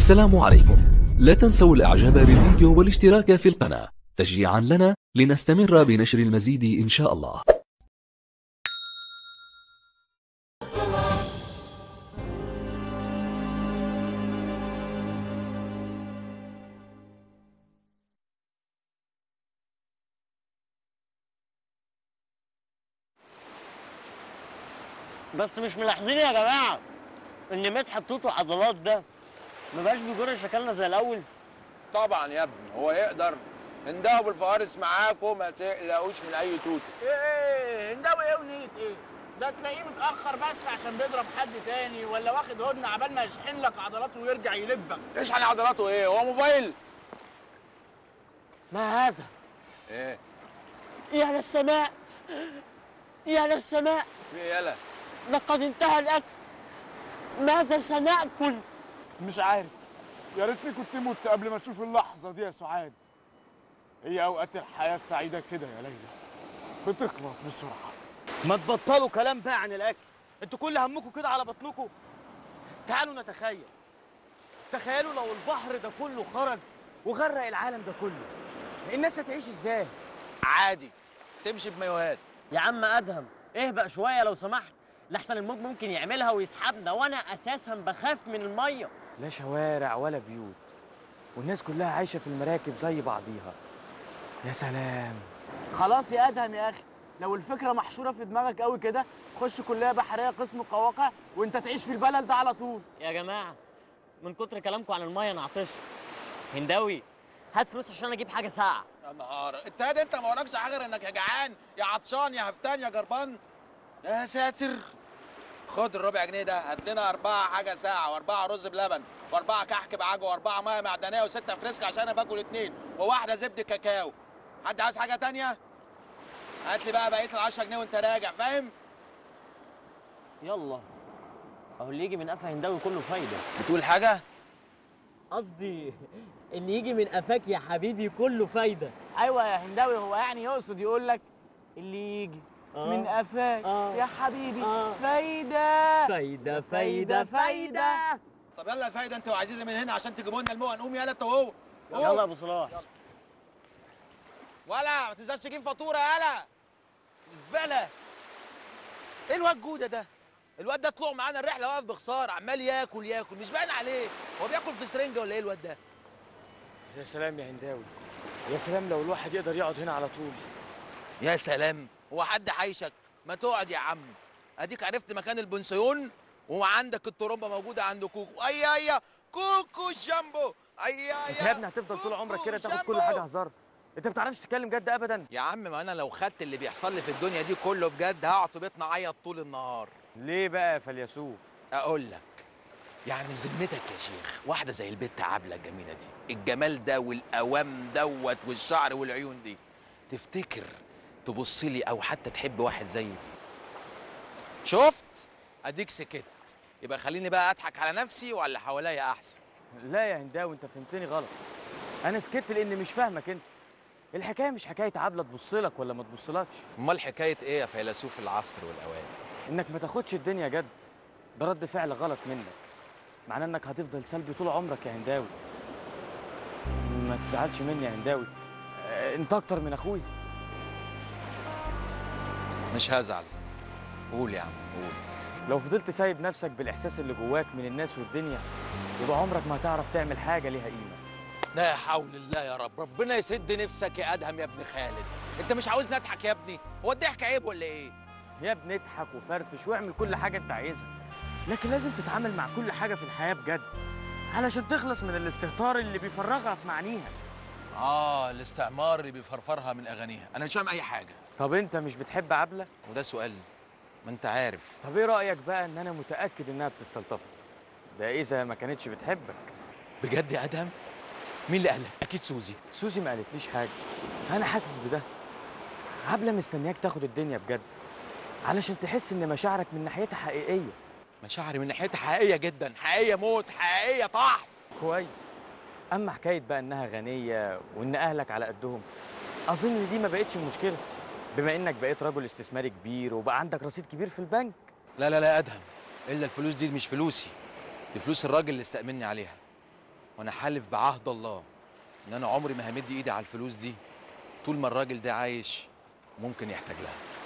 السلام عليكم. لا تنسوا الإعجاب بالفيديو والاشتراك في القناة. تشجيعا لنا لنستمر بنشر المزيد إن شاء الله. بس مش ملاحظين يا جماعة إن مدحت توتو عضلات ده ما بقاش بيجر شكلنا زي الأول. طبعا يا ابني هو يقدر. اندهوا بالفوارس معاكم ما تقلقوش من أي توت. إيه هنداوي إيه ونية إيه؟ ده تلاقيه متأخر بس عشان بيضرب حد تاني ولا واخد هدنة عبال ما يشحن لك عضلاته ويرجع يلبك. يشحن عضلاته إيه؟ هو موبايل. ما هذا؟ إيه؟ يا للسماء يا للسماء في إيه يلا؟ لقد انتهى الأكل. ماذا سنأكل؟ مش عارف. يا ريتني كنت مت قبل ما تشوف اللحظة دي يا سعاد. هي أوقات الحياة السعيدة كده يا ليلى. بتخلص بسرعة. ما تبطلوا كلام بقى عن الأكل. أنتوا كل همكم كده على بطنكم. تعالوا نتخيل. تخيلوا لو البحر ده كله خرج وغرق العالم ده كله. الناس هتعيش إزاي؟ عادي. تمشي بمايوهات. يا عم أدهم اهبق شوية لو سمحت. لحسن الموج ممكن يعملها ويسحبنا وأنا أساسا بخاف من المية. لا شوارع ولا بيوت. والناس كلها عايشة في المراكب زي بعضيها. يا سلام. خلاص يا أدهم يا أخي لو الفكرة محشورة في دماغك قوي كده خش كلية بحرية قسم قواقع وأنت تعيش في البلد ده على طول. يا جماعة من كتر كلامكم عن المية أنا عطشت. هنداوي هات فلوس عشان أجيب حاجة ساقعة. يا نهار أنت هاد أنت ما وراكش حاجة غير إنك يا جعان يا عطشان يا هفتان يا جربان. يا ساتر. خد الربع جنيه ده هات لنا أربعة حاجة ساقعة وأربعة رز بلبن وأربعة كحك بعجوة وأربعة مية معدنية وستة فريسك عشان أنا باكل اتنين وواحدة زبدة كاكاو حد عايز حاجة تانية؟ هات لي بقى بقية ال 10 جنيه وأنت راجع فاهم؟ يلا أهو اللي يجي من قفا هنداوي كله فايدة بتقول حاجة؟ قصدي اللي يجي من قفاك يا حبيبي كله فايدة أيوه يا هنداوي هو يعني يقصد يقول لك اللي يجي. من قفاك آه. يا حبيبي. آه. فايدة. فايدة فايدة فايدة طب يلا يا فايدة أنت وعزيزة من هنا عشان تجيبوا لنا المؤن قوم يلا أنت وهو. يلا يا أبو صلاح. ولا ما تنساش تجيب فاتورة يلا بلا إيه الواد جودة ده؟ الواد ده طلع معانا الرحلة واقف بخسارة عمال ياكل ياكل. مش باين عليه. هو بياكل في سرنجة ولا إيه الواد ده؟ يا سلام يا هنداوي. يا سلام لو الواحد يقدر يقعد هنا على طول. يا سلام. هو حد حيشك ما تقعد يا عم. اديك عرفت مكان البنسيون وعندك الترومبه موجودة عند كوكو. أي أي كوكو شامبو. أي أي يا ابني هتفضل طول عمرك كده تاخد كل حاجة هزار. انت ما بتعرفش تتكلم جد ابدا. يا عم ما أنا لو خدت اللي بيحصل لي في الدنيا دي كله بجد هقعد في بيتنا أعيط طول النهار. ليه بقى يا فليسوف أقول لك. يعني بذمتك يا شيخ واحدة زي البت عبلة الجميلة دي الجمال ده والقوام دوت والشعر والعيون دي تفتكر تبص لي أو حتى تحب واحد زيي. شفت؟ أديك سكت. يبقى خليني بقى أضحك على نفسي وعلى اللي حواليا أحسن. لا يا هنداوي أنت فهمتني غلط. أنا سكت لاني مش فاهمك أنت. الحكاية مش حكاية عبلة تبص لك ولا ما تبصلكش أمال حكاية إيه يا فيلسوف العصر والأوان؟ إنك ما تاخدش الدنيا جد. ده رد فعل غلط منك. معناه إنك هتفضل سلبي طول عمرك يا هنداوي. ما تزعلش مني يا هنداوي. أه، أنت أكتر من أخوي. مش هزعل. قول يا عم قول. لو فضلت سايب نفسك بالإحساس اللي جواك من الناس والدنيا يبقى عمرك ما هتعرف تعمل حاجة ليها قيمة. لا حول الله يا رب. ربنا يسد نفسك يا أدهم يا ابن خالد. أنت مش عاوزني أضحك يا ابني؟ هو الضحك عيب ولا إيه؟ يا ابني اضحك وفرفش واعمل كل حاجة أنت عايزها. لكن لازم تتعامل مع كل حاجة في الحياة بجد علشان تخلص من الاستهتار اللي بيفرغها في معانيها. آه الاستعمار اللي بيفرفرها من أغانيها. أنا مش فاهم أي حاجة. طب انت مش بتحب عبلة؟ وده سؤال ما انت عارف. طب إيه رأيك بقى ان أنا متأكد انها بتستلطفك ده اذا ما كانتش بتحبك. بجد يا ادهم مين اللي قالك؟ أكيد سوزي. سوزي ما قالتليش حاجة. أنا حاسس بده. عبلة مستنياك تاخد الدنيا بجد. علشان تحس إن مشاعرك من ناحيتها حقيقية. مشاعري من ناحيتها حقيقية جدا. حقيقية موت حقيقية طحن كويس. أما حكاية بقى إنها غنية وإن أهلك على قدهم أظن دي ما بقتش مشكله بما إنك بقيت رجل استثماري كبير وبقى عندك رصيد كبير في البنك؟ لا لا لا أدهم إلا الفلوس دي مش فلوسي دي فلوس الراجل اللي استأمني عليها. وأنا حالف بعهد الله إن أنا عمري ما همد إيدي على الفلوس دي. طول ما الراجل ده عايش ممكن يحتاج لها.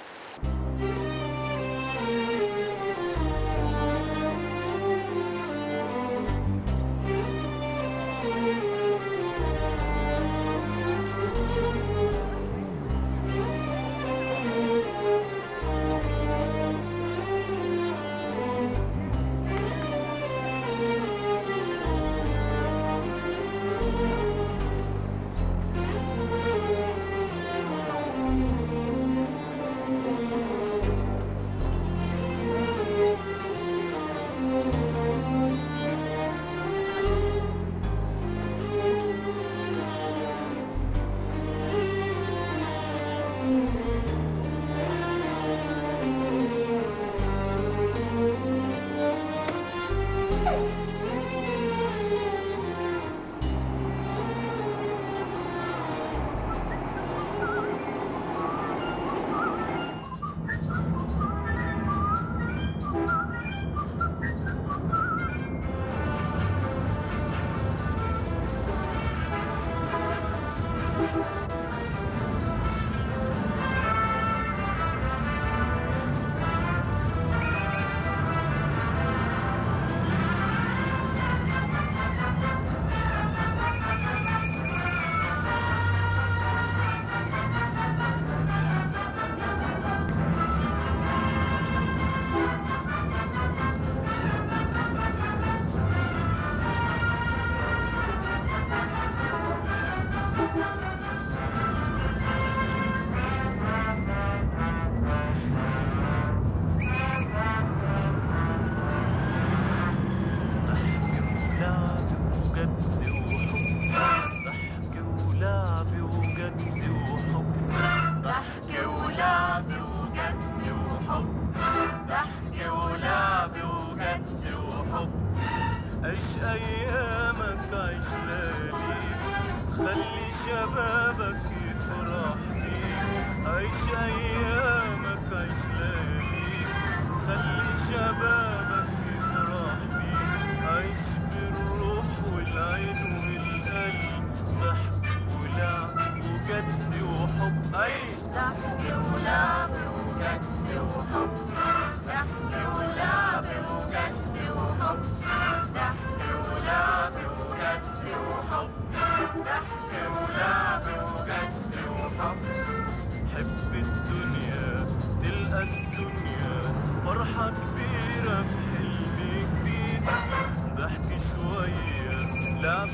شوية لعب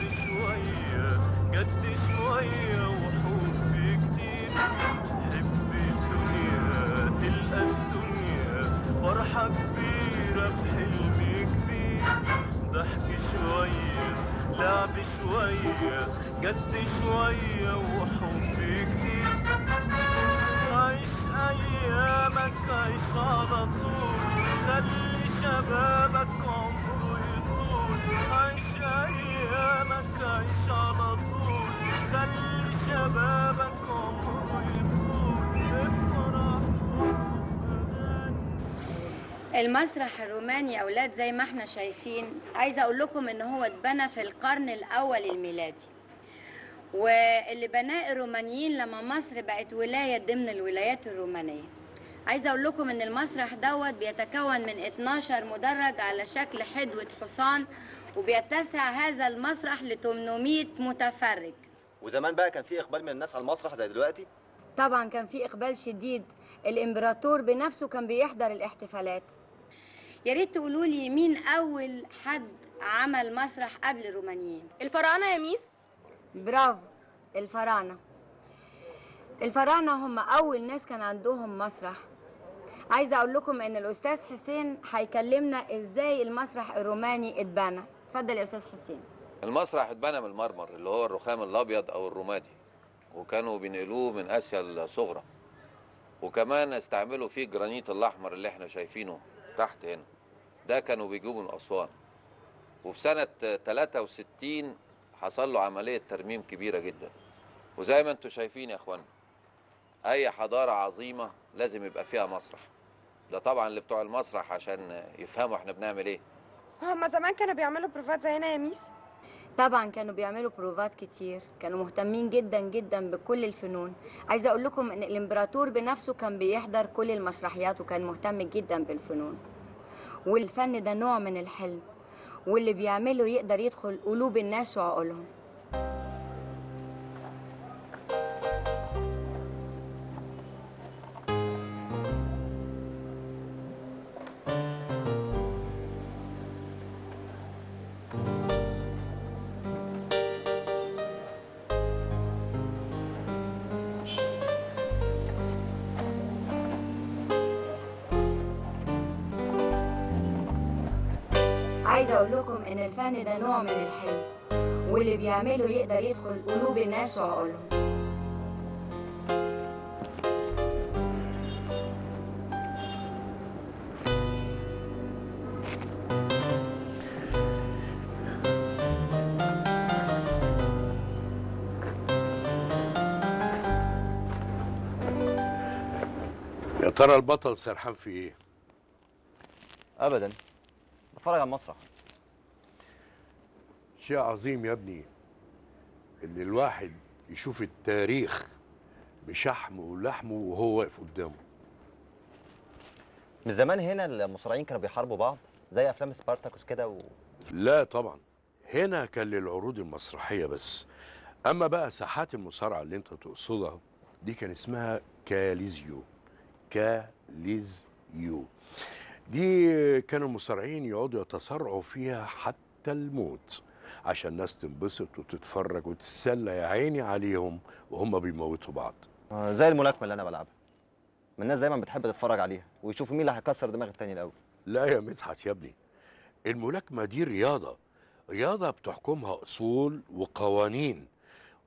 المسرح الروماني يا أولاد زي ما إحنا شايفين عايزة أقول لكم إن هو اتبنى في القرن الأول الميلادي. واللي بناه الرومانيين لما مصر بقت ولاية ضمن الولايات الرومانية. عايزة أقول لكم إن المسرح دوت بيتكون من 12 مدرج على شكل حدوه حصان وبيتسع هذا المسرح ل 800 متفرج. وزمان بقى كان في إقبال من الناس على المسرح زي دلوقتي؟ طبعا كان في إقبال شديد. الإمبراطور بنفسه كان بيحضر الاحتفالات. يا ريت تقولوا لي مين أول حد عمل مسرح قبل الرومانيين؟ الفراعنة يا ميس. برافو الفراعنة. الفراعنة هم أول ناس كان عندهم مسرح. عايزة أقول لكم إن الأستاذ حسين هيكلمنا إزاي المسرح الروماني اتبنى. اتفضل يا أستاذ حسين. المسرح اتبنى من المرمر اللي هو الرخام الأبيض أو الرمادي وكانوا بينقلوه من آسيا الصغرى وكمان استعملوا فيه الجرانيت الأحمر اللي إحنا شايفينه. تحت هنا. ده كانوا بيجيبوا من أسوان. وفي سنة 63 حصل له عملية ترميم كبيرة جدا. وزي ما أنتم شايفين يا اخوانا أي حضارة عظيمة لازم يبقى فيها مسرح. ده طبعا اللي بتوع المسرح عشان يفهموا إحنا بنعمل إيه. هما زمان كانوا بيعملوا بروفات زينا يا ميس؟ طبعا كانوا بيعملوا بروفات كتير. كانوا مهتمين جدا جدا بكل الفنون. عايزة أقول لكم إن الإمبراطور بنفسه كان بيحضر كل المسرحيات وكان مهتم جدا بالفنون. والفن ده نوع من الحلم واللي بيعمله يقدر يدخل قلوب الناس وعقولهم. عايزه أقول لكم إن الفن ده نوع من الحلم واللي بيعمله يقدر يدخل قلوب الناس وعقولهم يا ترى البطل سرحان في إيه؟ ابدا بتفرج على المسرح. شيء عظيم يا ابني إن الواحد يشوف التاريخ بشحمه ولحمه وهو واقف قدامه. من زمان هنا المصارعين كانوا بيحاربوا بعض زي أفلام سبارتاكوس كده و... لا طبعا هنا كان للعروض المسرحية بس. أما بقى ساحات المصارعة اللي أنت تقصدها دي كان اسمها كاليزيو. كاليزيو. دي كانوا المصارعين يقعدوا يتصارعوا فيها حتى الموت عشان الناس تنبسط وتتفرج وتتسلى يا عيني عليهم وهم بيموتوا بعض. آه، زي الملاكمة اللي أنا بلعبها. ما الناس دايما بتحب تتفرج عليها ويشوفوا مين اللي هيكسر دماغ التاني الأول. لا يا مدحت يا ابني الملاكمة دي رياضة رياضة بتحكمها أصول وقوانين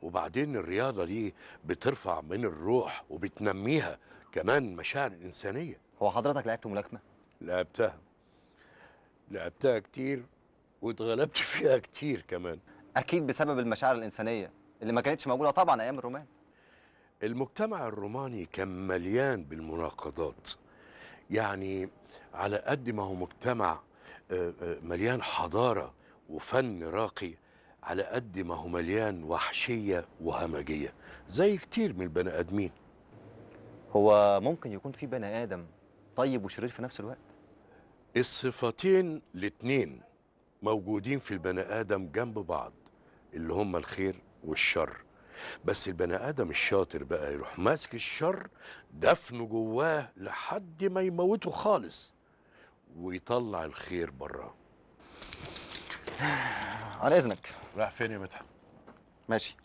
وبعدين الرياضة دي بترفع من الروح وبتنميها كمان مشاعر الإنسانية هو حضرتك لعبت ملاكمة؟ لعبتها. لعبتها كتير واتغلبت فيها كتير كمان. أكيد بسبب المشاعر الإنسانية اللي ما كانتش موجودة طبعا أيام الرومان. المجتمع الروماني كان مليان بالمناقضات. يعني على قد ما هو مجتمع آه، آه، مليان حضارة وفن راقي على قد ما هو مليان وحشية وهمجية زي كتير من البني آدمين. هو ممكن يكون في بني آدم طيب وشرير في نفس الوقت؟ الصفتين الاتنين موجودين في البني آدم جنب بعض اللي هما الخير والشر بس البني آدم الشاطر بقى يروح ماسك الشر دفنه جواه لحد ما يموته خالص ويطلع الخير براه على إذنك رايح فين يا مدحت؟ ماشي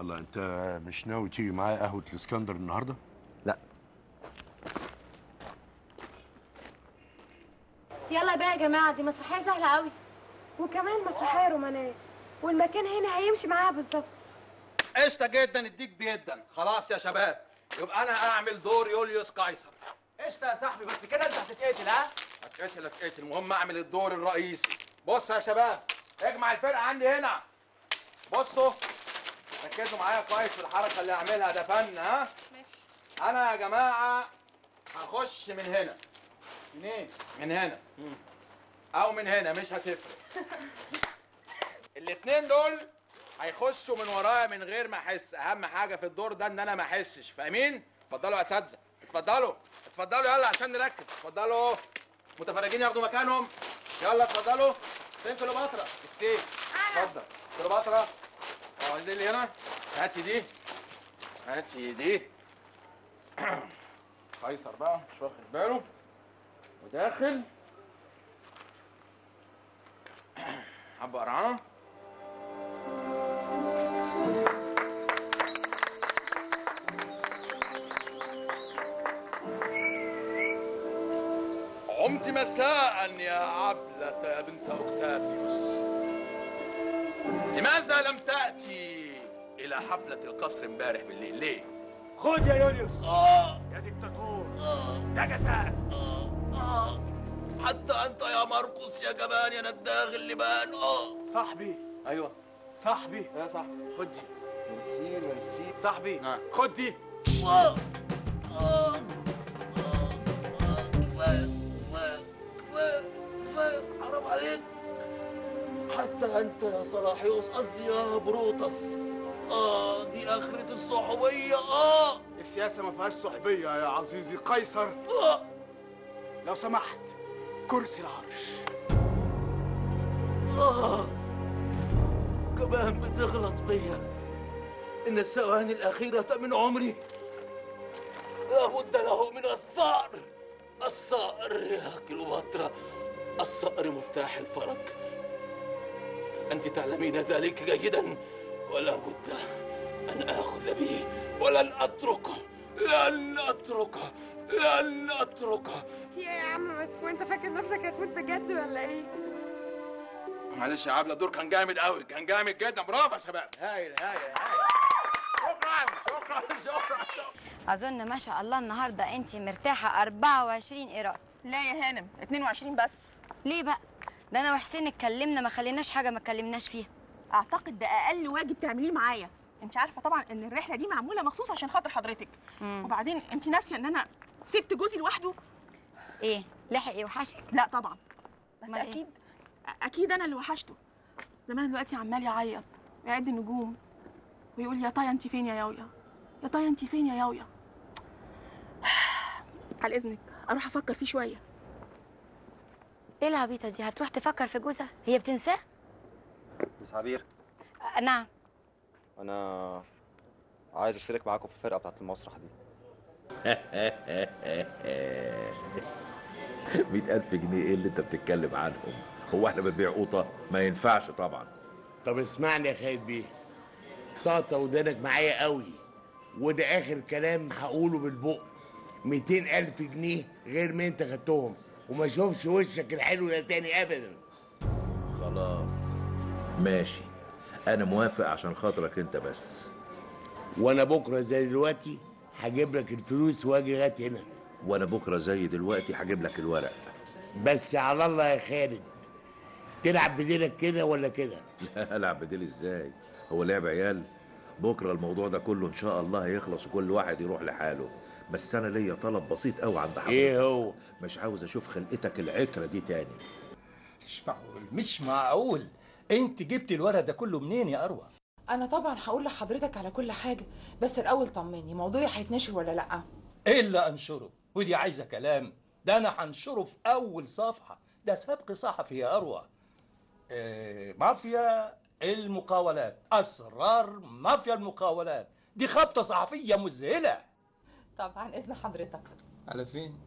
الله أنت مش ناوي تيجي معايا قهوة الإسكندر النهارده؟ يلا بقى يا جماعة دي مسرحية سهلة قوي وكمان مسرحية رومانية. والمكان هنا هيمشي معاها بالظبط. قشطة جدا اديك بيدا. خلاص يا شباب. يبقى أنا اعمل دور يوليوس قيصر. قشطة يا صاحبي بس كده أنت هتتقتل ها؟ اتقتل اتقتل المهم أعمل الدور الرئيسي. بص يا شباب اجمع الفرقة عندي هنا. بصوا ركزوا معايا كويس في الحركة اللي هعملها ده فن ها؟ ماشي. أنا يا جماعة هخش من هنا. منين؟ من هنا. أو من هنا مش هتفرق. الاتنين دول هيخشوا من ورايا من غير ما أحس. أهم حاجة في الدور ده إن أنا ما أحسش. فاهمين؟ اتفضلوا يا أساتذة. اتفضلوا. اتفضلوا. يلا عشان نركز. اتفضلوا. متفرجين ياخدوا مكانهم. يلا اتفضلوا. فين كليوباترا؟ السيف. اتفضل. كليوباترا. آه دي اللي هنا. هاتي دي. هاتي دي. قيصر بقى مش واخد باله. وداخل. حبة قرعانة عمت مساء يا عبلة يا بنت أوكتافيوس. لماذا لم تأتي إلى حفلة القصر امبارح بالليل؟ ليه؟ خد يا يوليوس آه. يا دكتاتور ده جزاء آه حتى أنت يا مرقس يا جبان يا نداغ اللبان. آه. صاحبي. أيوه. صاحبي. يا صاحبي. خد دي ميرسي ميرسي صاحبي نعم. خد دي آه. آه. آه حرام عليك. حتى أنت يا صلاحيوس قصدي يا بروتس. آه دي آخرة الصحوبية. آه. السياسة ما فيهاش صحبية يا عزيزي. قيصر. لو سمحت كرسي العرش. آه كمان بتغلط بيا. إن الثواني الأخيرة من عمري. لابد له من الثأر. الصقر يا كليوباترا الصقر مفتاح الفرج أنت تعلمين ذلك جيدا. ولا بد أن آخذ به. ولن أتركه. لن أتركه. لن أتركه في إيه يا عم مدفوع انت فاكر نفسك هتموت بجد ولا إيه؟ معلش يا عبلة الدور كان جامد قوي كان جامد جدا. برافو يا شباب. هايل هايل هايل. شكرا شكرا شكرا. شكرا أظن ما شاء الله النهارده انت مرتاحة 24 إيراد. لا يا هانم 22 بس. ليه بقى؟ ده أنا وحسين اتكلمنا ما خليناش حاجة ما اتكلمناش فيها. أعتقد ده أقل واجب تعمليه معايا. انت عارفة طبعا إن الرحلة دي معمولة مخصوص عشان خاطر حضرتك. مم. وبعدين أنت ناسية إن أنا سبت جوزي لوحده؟ إيه لحق يوحشك لا طبعا. بس إيه؟ أكيد أكيد أنا اللي وحشته. زمان دلوقتي عمال يعيط ويعد النجوم ويقول يا طايا انت فين يا ياويا؟ يا طايا انت فين يا ياويا؟ على إذنك أروح أفكر فيه شوية. إيه العبيطة دي؟ هتروح تفكر في جوزها؟ هي بتنساه؟ مس عبير. نعم. أنا عايز أشترك معاكم في الفرقة بتاعت المسرح دي. مئة ألف جنيه إيه اللي أنت بتتكلم عنهم؟ هو إحنا بنبيع قوطة؟ ما ينفعش طبعا. طب اسمعني يا خالد بيه. طاطا ودانك معايا قوي. وده آخر كلام هقوله بالبق 200 ألف جنيه غير ما أنت خدتهم. وما اشوفش وشك الحلو ده تاني ابدا. خلاص. ماشي. أنا موافق عشان خاطرك أنت بس. وأنا بكرة زي دلوقتي هجيب لك الفلوس واجي لغاية هنا. وأنا بكرة زي دلوقتي هجيب لك الورق. بس على الله يا خالد تلعب بديلك كده ولا كده؟ لا ألعب بديل إزاي؟ هو لعب عيال؟ بكرة الموضوع ده كله إن شاء الله هيخلص وكل واحد يروح لحاله. بس أنا ليا طلب بسيط قوي عند حضرتك. إيه هو؟ مش عاوز أشوف خلقتك العكرة دي تاني. مش معقول مش معقول. أنت جبت الورق ده كله منين يا أروى؟ أنا طبعا هقول لحضرتك على كل حاجة بس الأول طمني موضوعي هيتنشر ولا لأ؟ إلا أنشره. ودي عايزة كلام. ده أنا هنشره في أول صفحة. ده سبق صحفي يا أروى. آه مافيا المقاولات. أسرار مافيا المقاولات. دي خبطة صحفية مذهلة. طب عن إذن حضرتك. على فين؟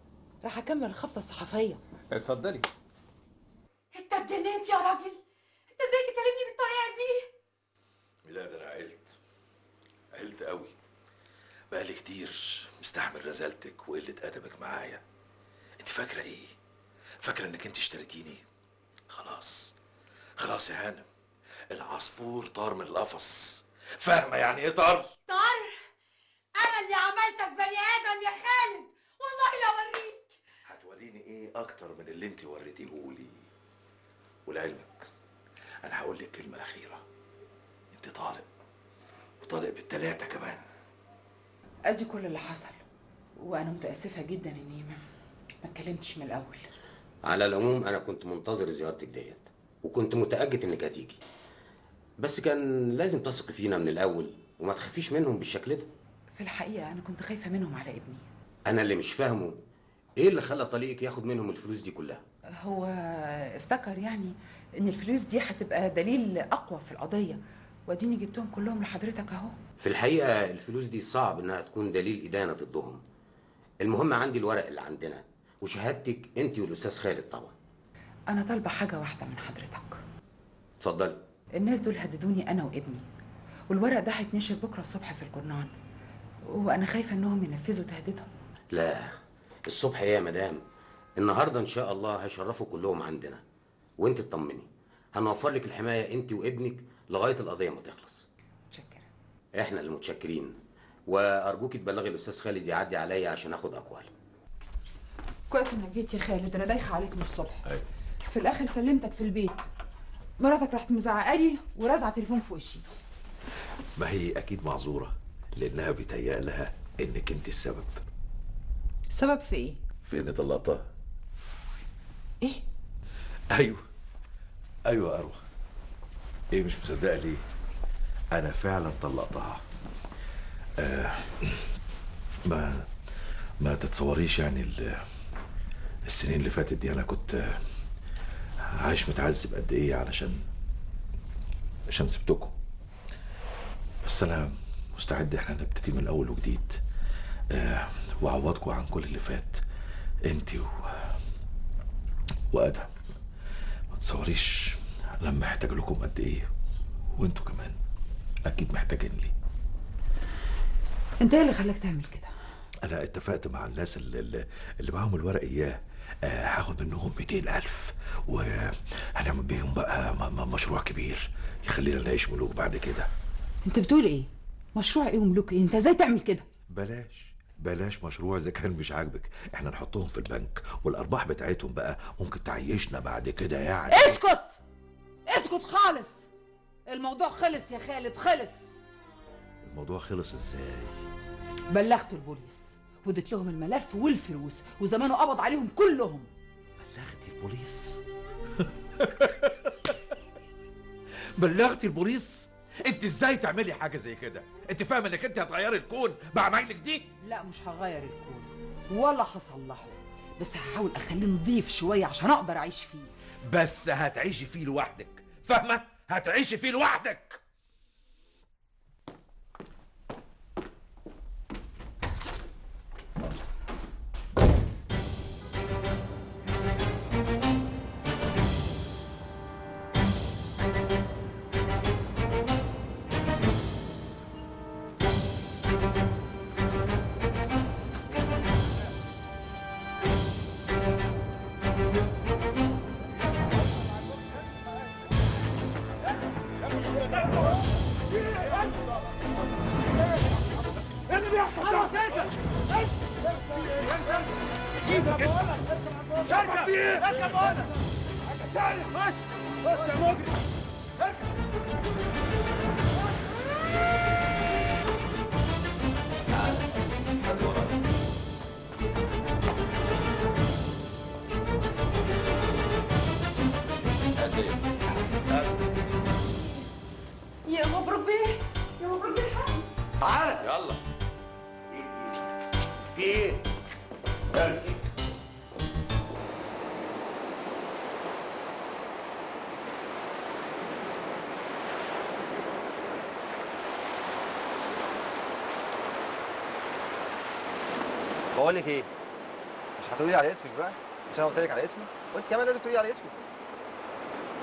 راح أكمل الخبطة الصحفية. اتفضلي. انت اتجننت يا راجل. أنت إزاي تكلمني بالطريقة دي؟ لا ده أنا عقلت عقلت قوي بقالي كتير مستحمل رزالتك وقلة أدبك معايا. أنت فاكرة إيه؟ فاكرة إنك أنت اشتريتيني؟ خلاص. خلاص يا هانم. العصفور طار من القفص. فاهمة يعني إيه طار؟ طار؟ أنا اللي عملتك بني آدم يا خالد والله لا أوريك. هتوريني إيه أكتر من اللي أنت وريتيهولي؟ ولعلمك أنا هقول لك كلمة أخيرة. انت طالق وطالق بالتلاتة كمان. أدي كل اللي حصل وأنا متأسفة جدا إني ما ما اتكلمتش من الأول. على العموم أنا كنت منتظر زيارتك ديت وكنت متأكد إنك هتيجي. بس كان لازم تثقي فينا من الأول وما تخافيش منهم بالشكل ده. في الحقيقة أنا كنت خايفة منهم على ابني. أنا اللي مش فاهمه. إيه اللي خلى طليقك ياخد منهم الفلوس دي كلها؟ هو افتكر يعني إن الفلوس دي هتبقى دليل أقوى في القضية. واديني جبتهم كلهم لحضرتك اهو. في الحقيقة الفلوس دي صعب إنها تكون دليل إدانة ضدهم. المهم عندي الورق اللي عندنا وشهادتك أنت والأستاذ خالد طبعا. أنا طالبة حاجة واحدة من حضرتك. اتفضلي. الناس دول هددوني أنا وابني. والورق ده هيتنشر بكرة الصبح في الجرنان وأنا خايفة إنهم ينفذوا تهديدهم. لا الصبح إيه يا مدام. النهارده إن شاء الله هيشرفوا كلهم عندنا. وأنت اطمني. هنوفر لك الحماية أنت وابنك لغاية القضية ما تخلص. متشكرة. إحنا اللي متشكرين وأرجوك تبلغي الأستاذ خالد يعدي عليا عشان أخد أقوال. كويس إنك جيت يا خالد أنا دايخة عليك من الصبح. أيوة. في الآخر كلمتك في البيت. مراتك راحت مزعقالي ورازعة تليفون في وشي. ما هي أكيد معذورة لأنها بيتهيأ لها إنك أنت السبب. سبب في إيه؟ في إني طلقتها. إيه؟ أيوه. أيوه يا أروى. إيه مش مصدقة ليه؟ أنا فعلا طلقتها. آه ما ما تتصوريش يعني ال- السنين اللي فاتت دي أنا كنت عايش متعذب قد إيه علشان عشان سبتكم بس أنا مستعد إحنا نبتدي من أول وجديد. آه واعوضكم عن كل اللي فات انت و وادم ما تصوريش أنا محتاج لكم قد إيه؟ وأنتوا كمان. أكيد محتاجين لي. أنت إيه اللي خلاك تعمل كده؟ أنا اتفقت مع الناس اللي, اللي- معاهم الورق إياه. آه، هاخد منهم 200 ألف وهنعمل بيهم بقى م- م- مشروع كبير يخلينا نعيش ملوك بعد كده. أنت بتقول إيه؟ مشروع إيه وملوك إيه؟ أنت إزاي تعمل كده؟ بلاش. بلاش مشروع إذا كان مش عاجبك. إحنا نحطهم في البنك والأرباح بتاعتهم بقى ممكن تعيشنا بعد كده يعني. اسكت! اسكت خالص. الموضوع خلص يا خالد خلص. الموضوع خلص إزاي؟ بلغت البوليس. واديت لهم الملف والفلوس وزمانه قبض عليهم كلهم. بلغتي البوليس؟ بلغتي البوليس؟ انت إزاي تعملي حاجة زي كده؟ انت فاهم انك انت هتغيري الكون بعمايلك دي؟ لا مش هغير الكون ولا هصلحه بس هحاول أخليه نضيف شوية عشان أقدر أعيش فيه. بس هتعيشي فيه لوحدك. فاهمة؟ هتعيشي فيه لوحدك. بقول لك إيه مش هتقولي على اسمك بقى مش أنا قلت لك على اسمي وانت كمان لازم تقولي على اسمك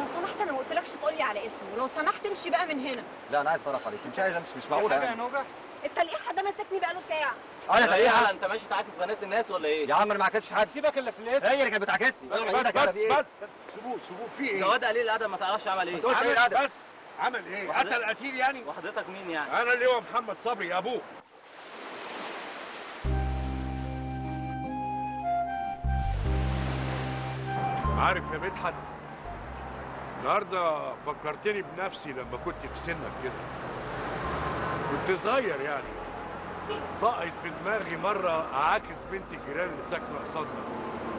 لو سمحت أنا ما قلتلكش تقولي على اسمي ولو سمحت امشي بقى من هنا لا أنا عايز اتعرف عليك مش عايز امشي مش معقوله يعني نوجة التلقيح ده ماسكني بقاله ساعة أنا تلقيحة؟ انت ماشي تعاكس بنات الناس ولا إيه؟ يا عم أنا ما عكستش حد سيبك اللي في الاسم هي اللي كانت بتعكسني بس بس بس بس في بس بس سيبوه سيبوه في إيه؟ ده واد قليل الأدب ما تعرفش عمل إيه عمل. بس عمل إيه؟ قتل قتيل يعني؟ وحضرتك مين يعني؟ أنا اللي هو محمد صبري يا أبوه عارف يا مدحت النهارده فكرتني بنفسي لما كنت في سنك كده. كنت صغير يعني. طقت في دماغي مرة أعاكس بنت الجيران اللي ساكنة قصادنا.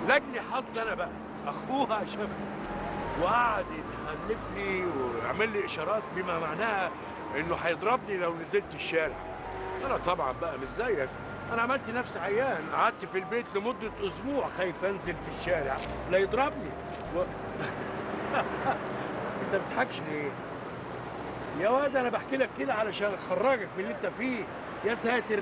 لجلي حظ أنا بقى. أخوها شافني. وقعد يتحنفني ويعمل لي إشارات بما معناها إنه هيضربني لو نزلت الشارع. أنا طبعا بقى مش زيك. أنا عملت نفسي عيان قعدت في البيت لمدة أسبوع خايف أنزل في الشارع. لا يضربني. و... أنت بتضحكش ليه؟ يا واد أنا بحكي لك كده علشان أخرجك من اللي أنت فيه. يا ساتر.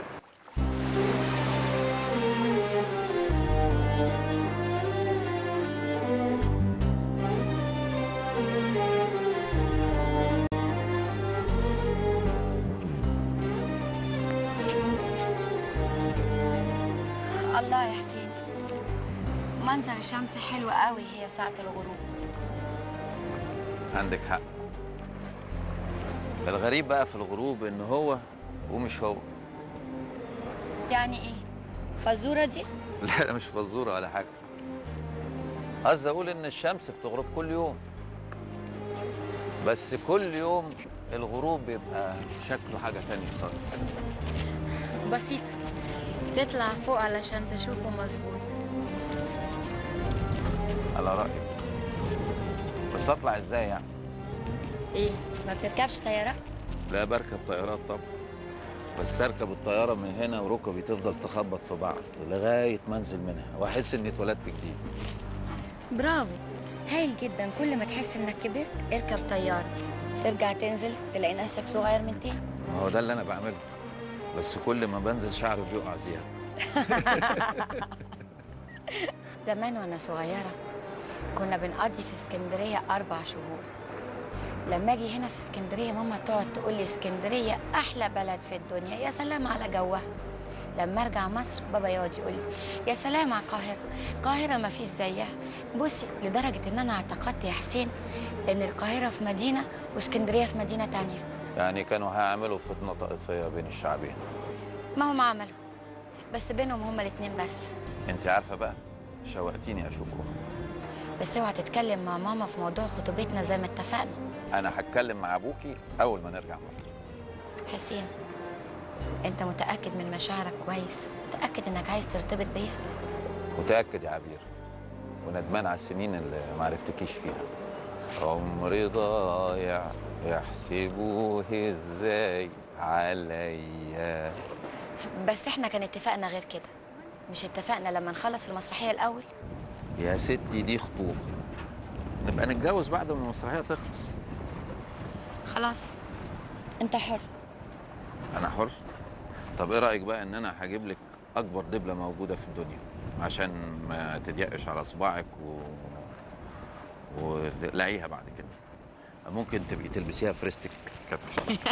الشمس حلو قوي هي ساعة الغروب. عندك حق. الغريب بقى في الغروب إن هو ومش هو. يعني إيه؟ فزورة دي؟ لا لا مش فزورة ولا حاجة. قصدي أقول إن الشمس بتغرب كل يوم. بس كل يوم الغروب بيبقى شكله حاجة تانية خالص. بسيطة. تطلع فوق علشان تشوفه مظبوط. على رأيك. بس أطلع إزاي يعني؟ إيه ما بتركبش طيارات؟ لا بركب طيارات طبعا. بس أركب الطيارة من هنا وركبي تفضل تخبط في بعض لغاية ما أنزل منها وأحس إني اتولدت جديد. برافو. هايل جدا. كل ما تحس إنك كبرت اركب طيارة. ترجع تنزل تلاقي نفسك صغير من تاني. ما هو ده اللي أنا بعمله. بس كل ما بنزل شعري بيقع زيادة. زمان وأنا صغيرة كنا بنقضي في اسكندرية أربع شهور. لما أجي هنا في اسكندرية ماما تقعد تقول لي اسكندرية أحلى بلد في الدنيا. يا سلام على جوها. لما أرجع مصر بابا يقعد يقول لي يا سلام على القاهرة. القاهرة ما فيش زيها. بصي لدرجة إن أنا اعتقدت يا حسين إن القاهرة في مدينة واسكندرية في مدينة تانية. يعني كانوا هيعملوا فتنة طائفية بين الشعبين. ما هم عملوا. بس بينهم هما الاتنين بس. أنت عارفة بقى؟ شوقتيني أشوفكم. بس اوعى تتكلم مع ماما في موضوع خطوبتنا زي ما اتفقنا. أنا هتكلم مع أبوكي أول ما نرجع مصر. حسين أنت متأكد من مشاعرك كويس؟ متأكد إنك عايز ترتبط بيها؟ متأكد يا عبير وندمان على السنين اللي ما عرفتكيش فيها. عمري ضايع يحسبوه إزاي عليا؟ بس إحنا كان اتفقنا غير كده. مش اتفقنا لما نخلص المسرحية الأول؟ يا ستي دي خطوبة. نبقى نتجوز بعد ما المسرحية تخلص. خلاص. أنت حر. أنا حر؟ طب إيه رأيك بقى إن أنا هجيب لك أكبر دبلة موجودة في الدنيا؟ عشان ما تضيقش على صباعك و... وتقلعيها بعد كده. ممكن تبقي تلبسيها في ريستك. كتف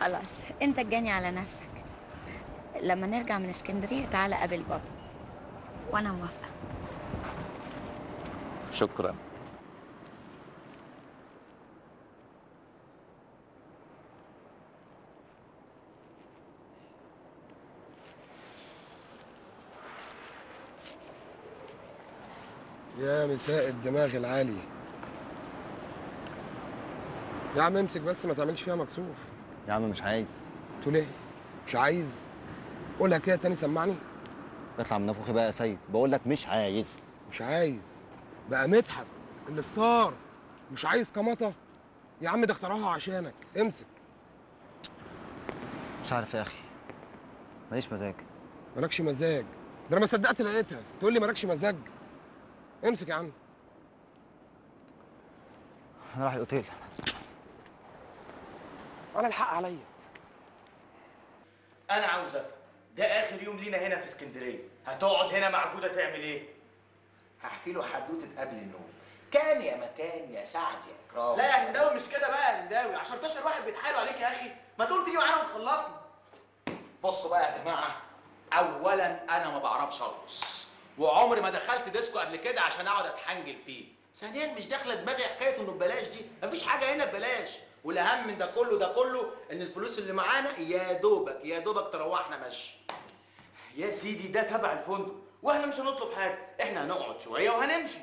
خلاص. أنت تجاني على نفسك. لما نرجع من اسكندرية تعالى قابل بابا. وأنا موافقة. شكرا. يا مساء الدماغ العالي. يا عم امسك بس ما تعملش فيها مكسوف. يا عم مش عايز. تقول إيه؟ مش عايز. قولها كده تاني سمعني. اطلع من نفوخي بقى يا سيد. بقول لك مش عايز. مش عايز. بقى مدحت الستار. مش عايز كمطة. يا عم ده اخترعها عشانك. امسك. مش عارف يا أخي. ماليش مزاج. مالكش مزاج. ده أنا ما صدقت لقيتها. تقول لي مالكش مزاج. امسك يا عم. أنا رايح الأوتيل. أنا الحق عليا. أنا عاوز أفهم. ده آخر يوم لينا هنا في اسكندرية. هتقعد هنا مع جودة تعمل إيه؟ هحكي له حدوتة قبل النوم. كان يا مكان يا سعد يا إكرام. لا يا هنداوي مش كده بقى يا هنداوي؟ 10 واحد بيتحايلوا عليك يا أخي. ما تقوم تيجي معانا وتخلصنا بصوا بقى يا جماعة اولا أنا ما بعرفش أرقص وعمري ما دخلت ديسكو قبل كده عشان أقعد أتحنجل فيه. ثانيا مش داخلة دماغي حكاية إنه ببلاش دي. مفيش حاجة هنا ببلاش. والأهم من ده كله ده كله إن الفلوس اللي معانا يا دوبك يا دوبك تروحنا مشي. يا سيدي ده تبع الفندق. وإحنا مش هنطلب حاجة إحنا هنقعد شوية وهنمشي.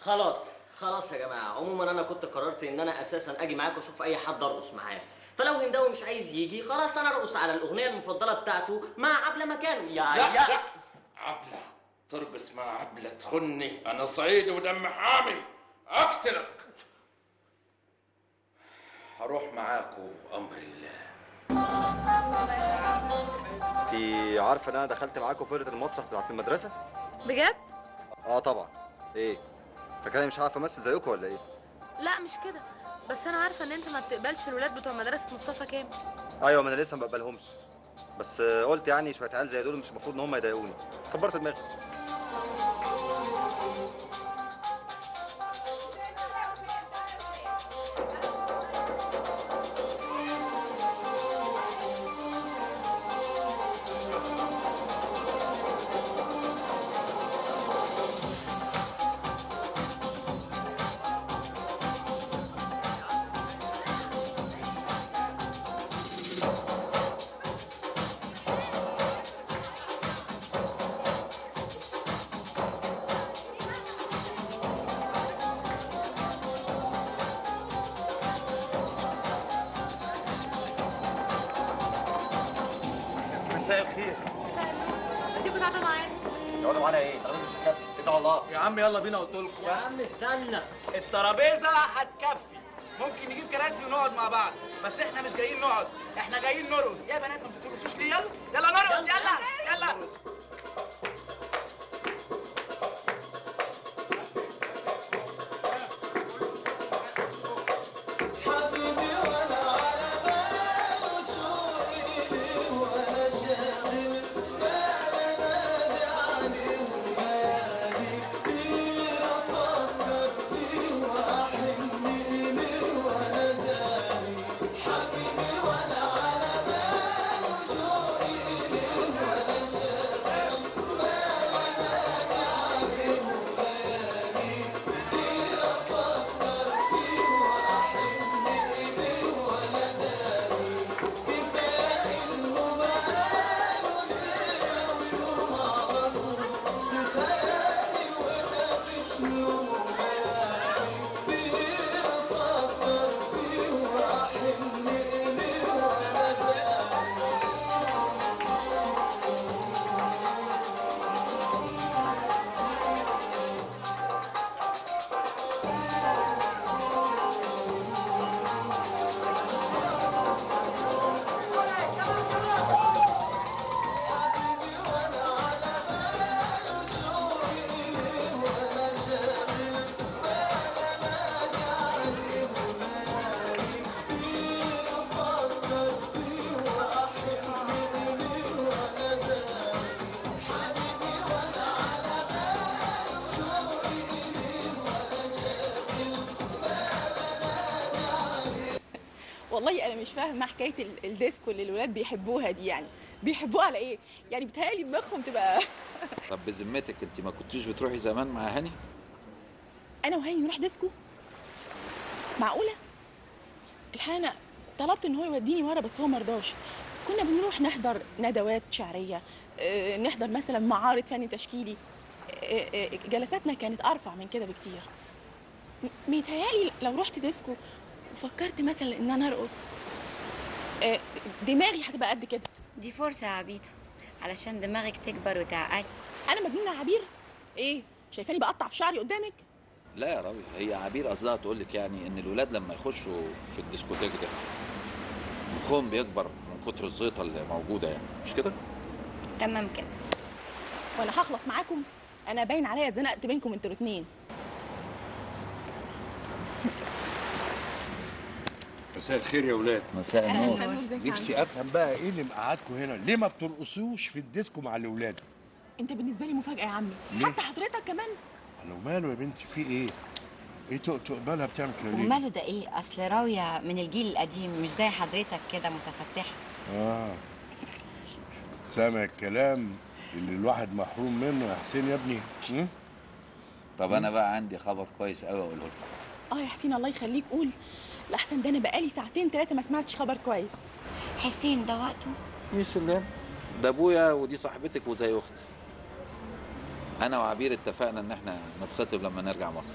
خلاص خلاص يا جماعة. عموما أنا كنت قررت إن أنا أساسا أجي معاكم أشوف أي حد ارقص معاه فلو هنداوي مش عايز يجي خلاص أنا ارقص على الأغنية المفضلة بتاعته مع عبلة مكانه. يا لا يا لا. عبلة ترقص مع عبلة تخني. أنا صعيدي ودم حامي. أقتلك. هروح معاكم أمر الله. انت عارفة إن أنا دخلت معاكم فرقه المسرح بتاعت المدرسة؟ بجد؟ آه طبعا. إيه؟ فاكراني مش عارف أمثل زيكم ولا إيه؟ لا مش كده. بس أنا عارفة إن أنت ما بتقبلش الولاد بتوع مدرسة مصطفى كامل. أيوه ما أنا لسه ما بقبلهمش. بس قلت يعني شوية عيال زي دول مش المفروض إن هم يضايقوني. كبرت دماغي. مساء الخير تيجوا تقعدوا معانا تقعدوا معانا إيه؟ تاخدوا مش ادعوا الله. يا عم يلا بينا قلت لكم يا عم استنى. الترابيزة هتكفي. ممكن نجيب كراسي ونقعد مع بعض. بس إحنا مش جايين نقعد. إحنا جايين نرقص. يا بنات ما بترقصوش ليه يلا يلا. فاهمة حكاية ال- الديسكو اللي الولاد بيحبوها دي يعني. بيحبوها على إيه؟ يعني بتهيألي دماغهم تبقى طب بذمتك أنت ما كنتيش بتروحي زمان مع هاني؟ أنا وهاني نروح ديسكو. معقولة؟ الحقيقة أنا طلبت إن هو يوديني ورا بس هو مرضاش كنا بنروح نحضر ندوات شعرية آه، نحضر مثلا معارض فن تشكيلي. آه، آه، جلساتنا كانت أرفع من كده بكتير. م- ميتهيألي لو رحت ديسكو وفكرت مثلا إن أنا أرقص دماغي هتبقى قد كده. دي فرصة يا عبيطة علشان دماغك تكبر وتعقلي أنا مجنونة يا عبير. إيه شايفاني بقطع في شعري قدامك؟ لا يا راوي هي عبير قصدها تقول لك يعني إن الولاد لما يخشوا في الديسكوتيك ده مخهم بيكبر من كتر الزيطة اللي موجودة يعني مش كده؟ تمام كده. وأنا هخلص معاكم. أنا باين عليا اتزنقت بينكم أنتوا الاتنين. مساء الخير يا ولاد. مساء النور. نفسي؟ افهم بقى إيه اللي مقعدكم هنا؟ ليه ما بترقصوش في الديسكو مع الاولاد انت بالنسبة لي مفاجاه يا عمي. ليه؟ حتى حضرتك كمان. أنا وماله يا بنتي؟ في إيه؟ إيه تقطق بالها بتعمل كده ليه؟ وماله ده إيه؟ اصل راوية من الجيل القديم مش زي حضرتك كده متفتحة. آه. سامع الكلام اللي الواحد محروم منه يا حسين يا ابني؟ م? طب أنا بقى عندي خبر كويس قوي اقوله لكم آه يا حسين الله يخليك. قول. لحسن ده أنا بقالي ساعتين ثلاثة ما سمعتش خبر كويس. حسين ده وقته؟ يا سلام. ده أبويا ودي صاحبتك وزي أختي. أنا وعبير اتفقنا إن إحنا نتخطب لما نرجع مصر.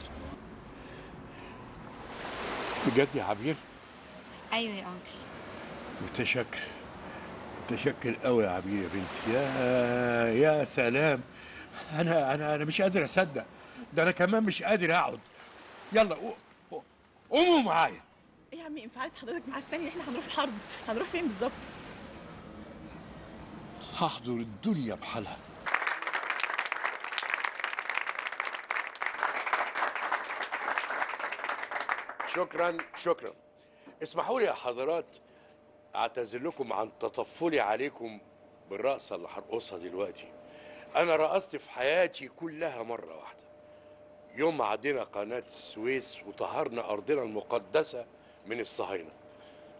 بجد يا عبير؟ أيوه يا أنكل. متشكر. متشكر قوي يا عبير يا بنتي يا يا سلام. أنا أنا أنا مش قادر أصدق. ده أنا كمان مش قادر أقعد. يلا قو- قو- قوموا معايا. إيه يا عمي انفعالات حضرتك مع استني إحنا هنروح الحرب. هنروح فين بالظبط؟ هحضر الدنيا بحالها. شكرا شكرا. اسمحوا لي يا حضرات أعتذر لكم عن تطفلي عليكم بالرقصه اللي هرقصها دلوقتي. أنا رقصت في حياتي كلها مرة واحدة. يوم عدينا قناة السويس وطهرنا أرضنا المقدسة من الصهاينة.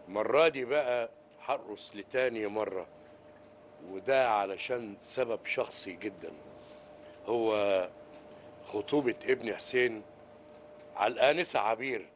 المره دي بقى هرقص لتاني مرة وده علشان سبب شخصي جدا. هو خطوبة ابن حسين على الآنسة عبير.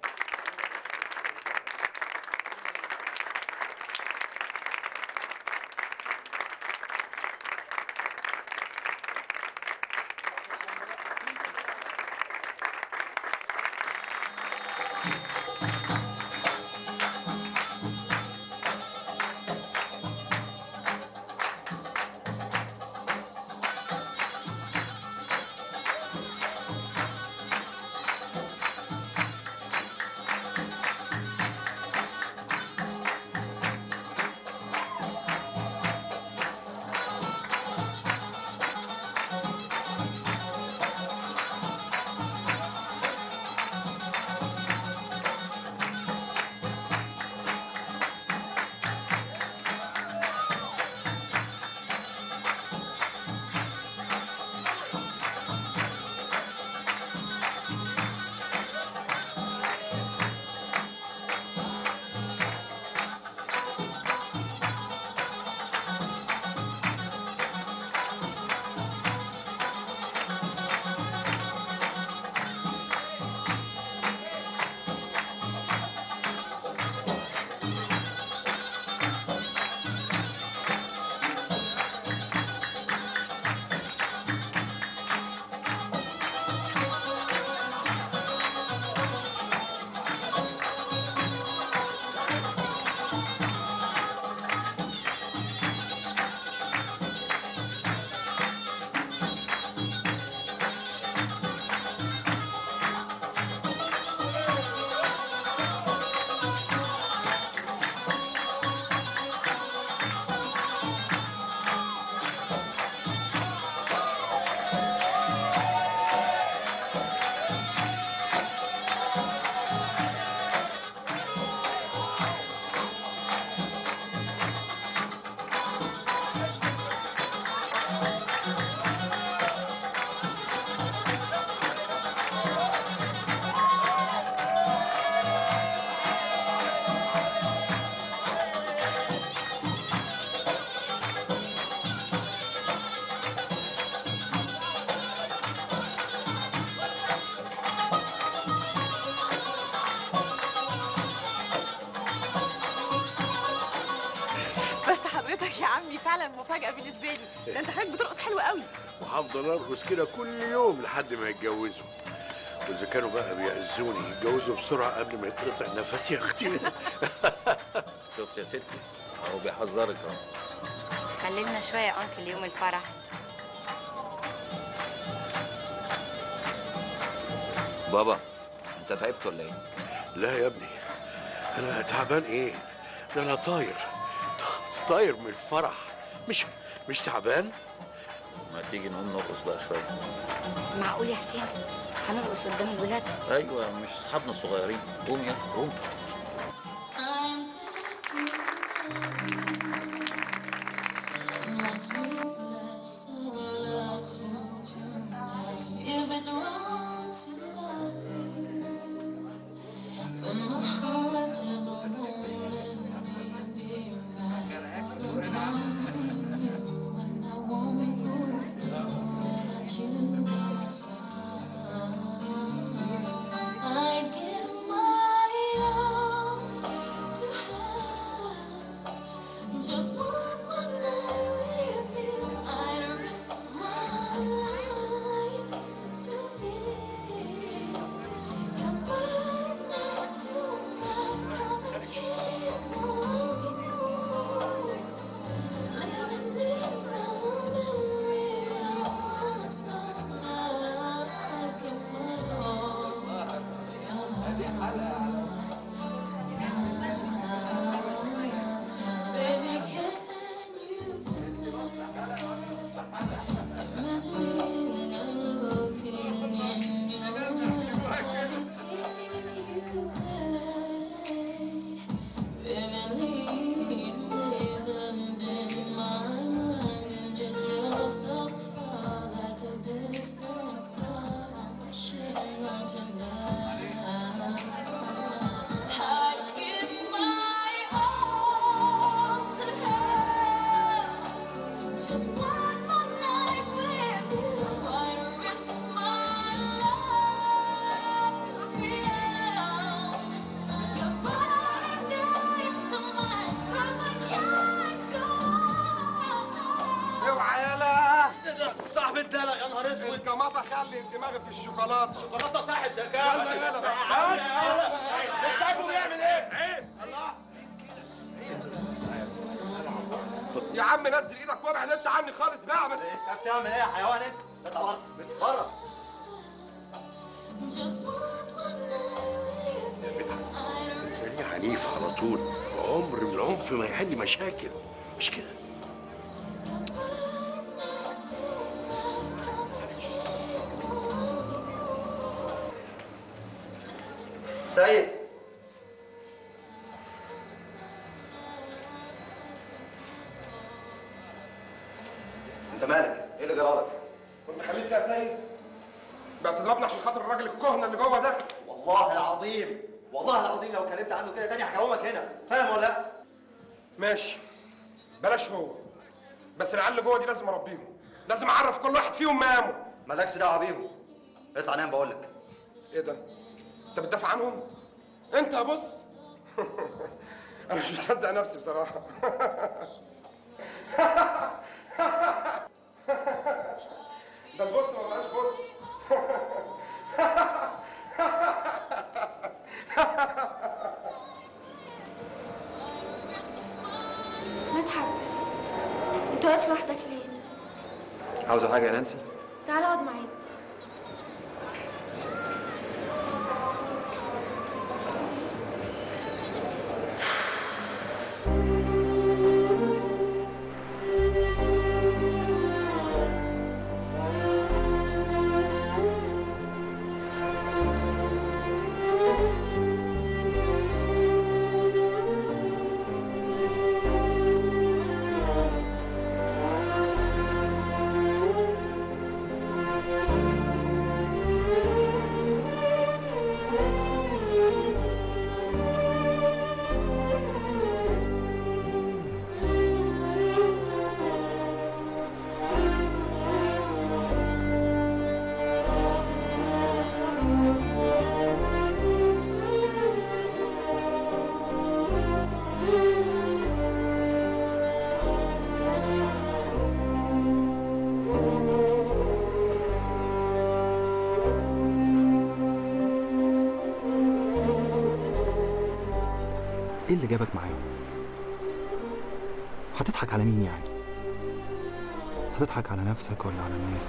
مفاجأة بالنسبة لي. ده انت حضرتك بترقص حلو قوي. وهفضل أرقص كده كل يوم لحد ما يتجوزوا. وإذا كانوا بقى بيعزوني يتجوزوا بسرعة قبل ما يتقطع نفسي يا أختي. شفت يا ستي؟ أهو بيحذرك أهو. خلينا شوية يا أنكل ليوم الفرح. بابا أنت تعبت ولا إيه؟ لا يا ابني أنا تعبان إيه؟ ده أنا طاير. طاير من الفرح. مش مش تعبان؟ ما تيجي نقوم نرقص بقى شوية. معقول يا حسين؟ هنرقص قدام الولاد؟ أيوه مش أصحابنا الصغيرين. قوم يلا قوم. شوكولاته شوكولاتة صاحب ذكاء يلا يلا. مش شايفه بيعمل إيه؟ عيب يا عم نزل إيدك وابعد انت عني خالص بقى ما إيه؟ انت بتعمل إيه يا حيوان انت؟ بتتفرج تعرفش بس بره عنيف على طول. عمر العنف ما يحل مشاكل. مش كده؟ Said إيه اللي جابك معاهم هتضحك على مين يعني؟ هتضحك على نفسك ولا على الناس؟